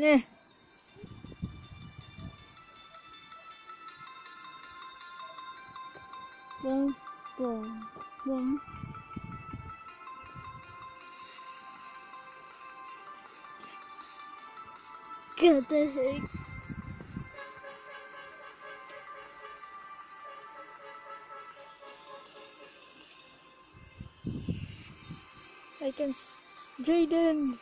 Nah. Boom, the heck? I can. Jaden!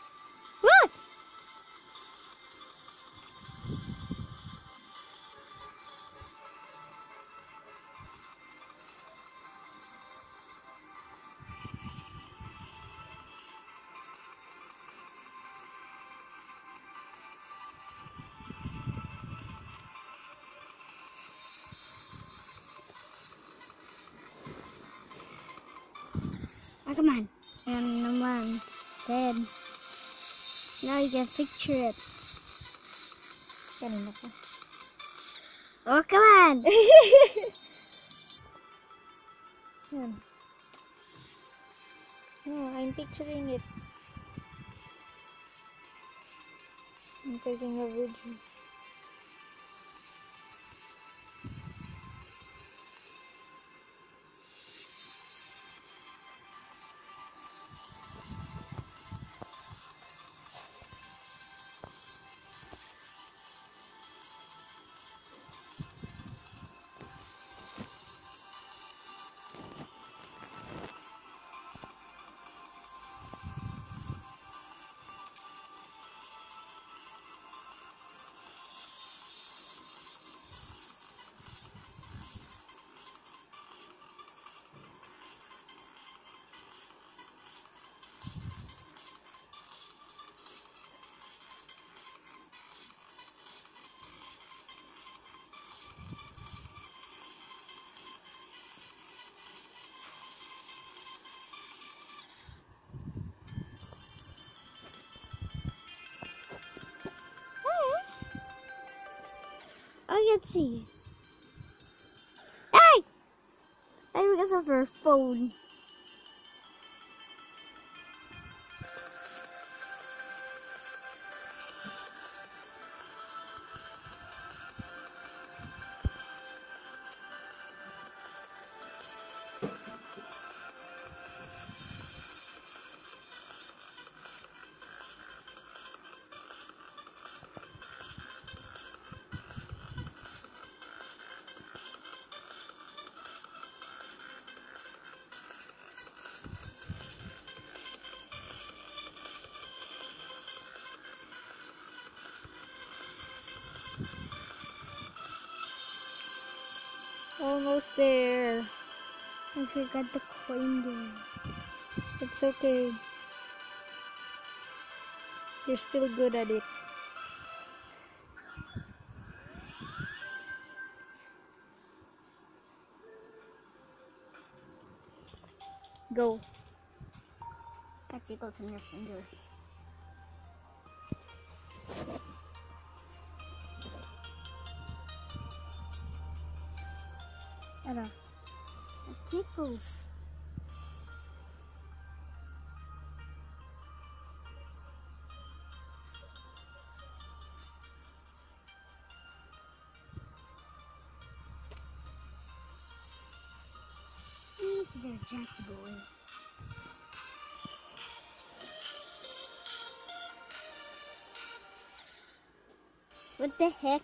Come on. And the one. Then. Now you can picture it. Oh, come on. I'm picturing it. I'm taking a video. Can see. Hey! I because of her phone. Almost there. I forgot the coin there. It's okay. You're still good at it. Go. That jiggles in your finger. Ano? It Jackie boy. What the heck?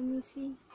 Let me see.